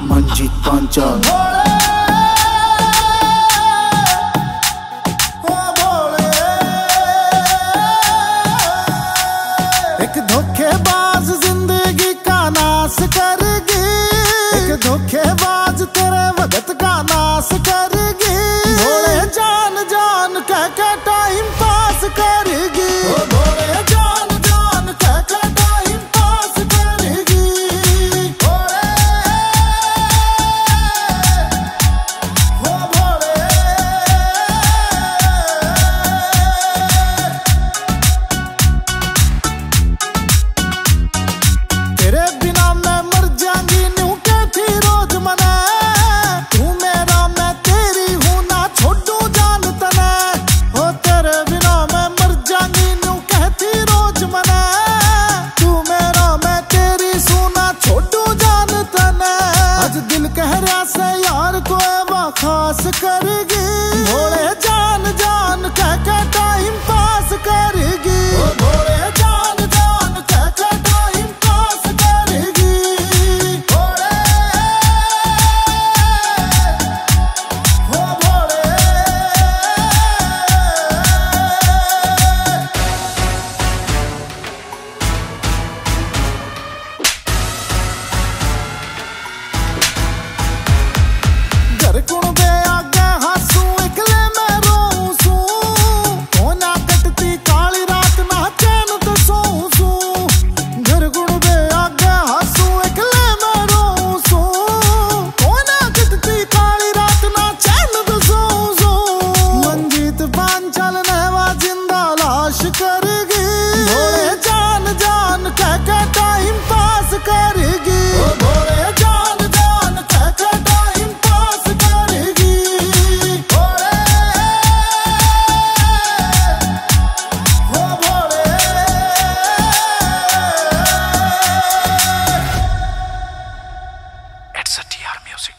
मनजीत पांचाल खास भोले T R music.